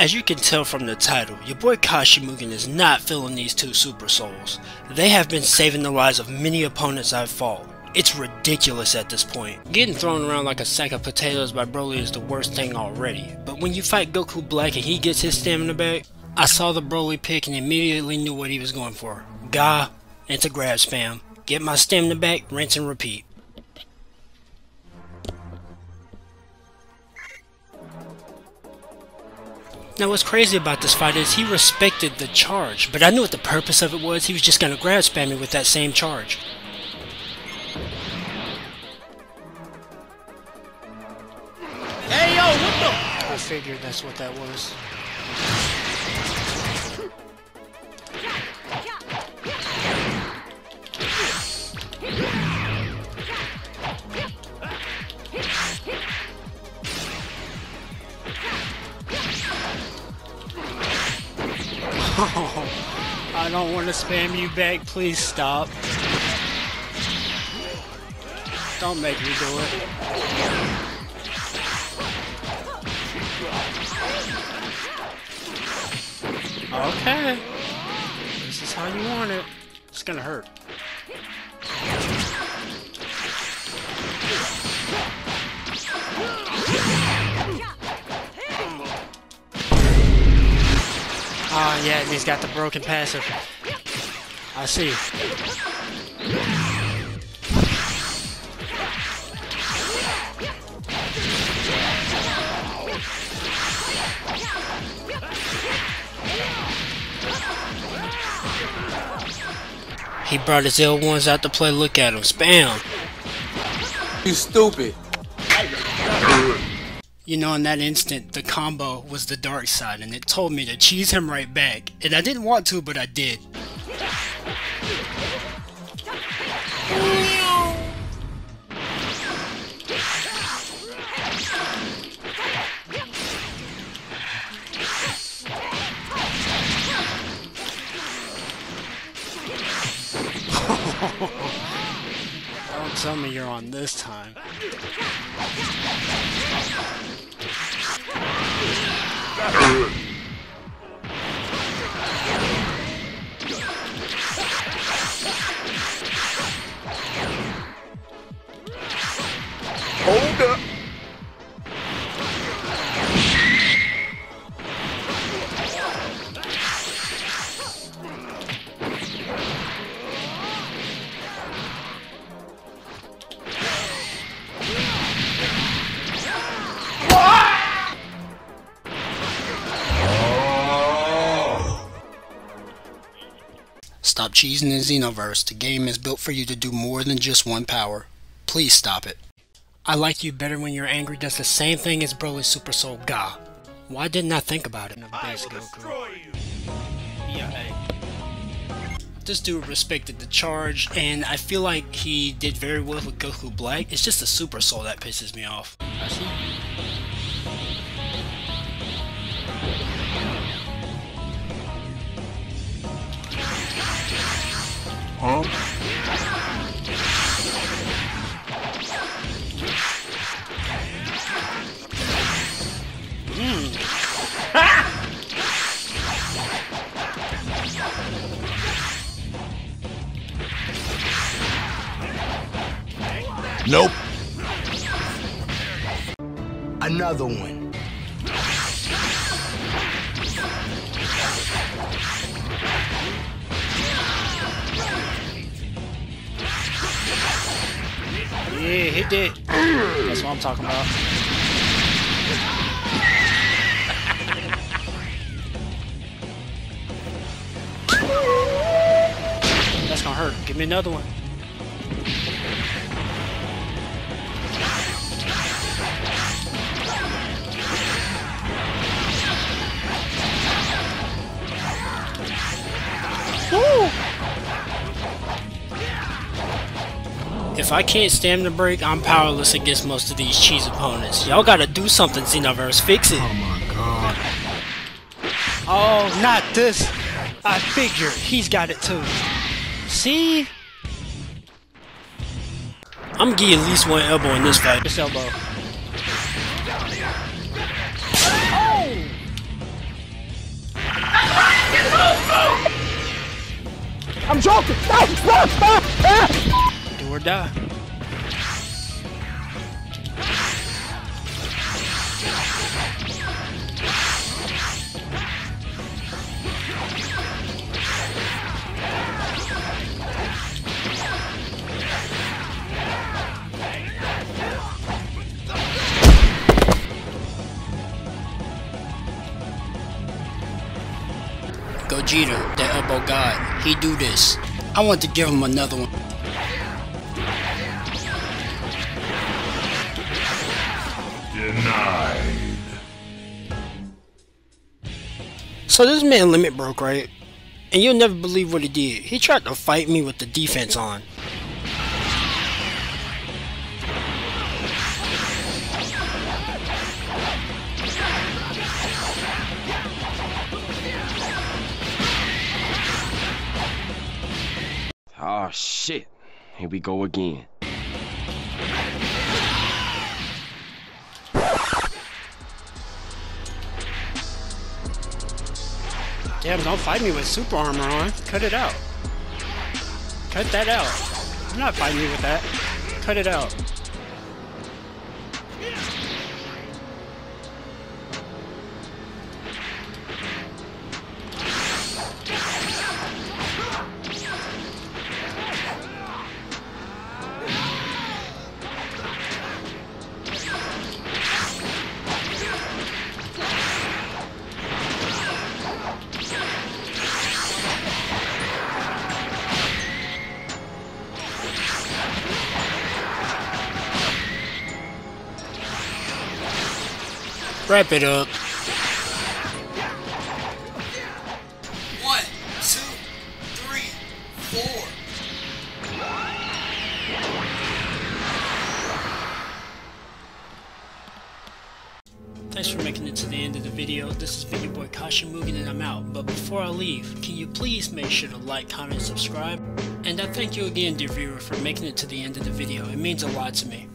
As you can tell from the title, your boy Kashimugen is not feeling these two Super Souls. They have been saving the lives of many opponents I've fought. It's ridiculous at this point. Getting thrown around like a sack of potatoes by Broly is the worst thing already, but when you fight Goku Black and he gets his stamina back, I saw the Broly pick and immediately knew what he was going for. Ga into grab spam. Get my stamina back, rinse and repeat. Now what's crazy about this fight is he respected the charge, but I knew what the purpose of it was. He was just going to grab spam me with that same charge. Hey yo, what the? I figured that's what that was. I don't want to spam you back. Please stop. Don't make me do it. Okay. This is how you want it. It's gonna hurt. Yeah, and he's got the broken passive. I see. He brought his L1s out to play. Look at him. Spam. You stupid. You know, in that instant, the combo was the dark side, and it told me to cheese him right back. And I didn't want to, but I did. Don't tell me you're on this time. Hold up. Stop cheesing in Xenoverse. The game is built for you to do more than just one power. Please stop it. I like you better when you're angry does the same thing as Broly Super Soul Ga. Why didn't I think about it? I will destroy you. Yeah, hey. This dude respected the charge, and I feel like he did very well with Goku Black. It's just the Super Soul that pisses me off. Mm. Nope. Another one. Yeah, hit that. That's what I'm talking about. Hurt. Give me another one. Woo! If I can't stamina break, I'm powerless against most of these cheese opponents. Y'all gotta do something, Xenoverse. Fix it. Oh my god. Oh, not this. I figured. He's got it too. See? I'm getting at least one elbow in this fight. This elbow. I'm joking! Do or die. Gogeta, that elbow god, he do this. I want to give him another one. Denied. So this man limit broke, right? And you'll never believe what he did. He tried to fight me with the defense on. Oh shit. Here we go again. Damn, don't fight me with super armor on. Cut it out. Cut that out. I'm not fighting you with that. Cut it out. Wrap it up. One, two, three, four. Thanks for making it to the end of the video. This is been your boy Kashimugen and I'm out. But before I leave, can you please make sure to like, comment, and subscribe? And I thank you again, dear viewer, for making it to the end of the video. It means a lot to me.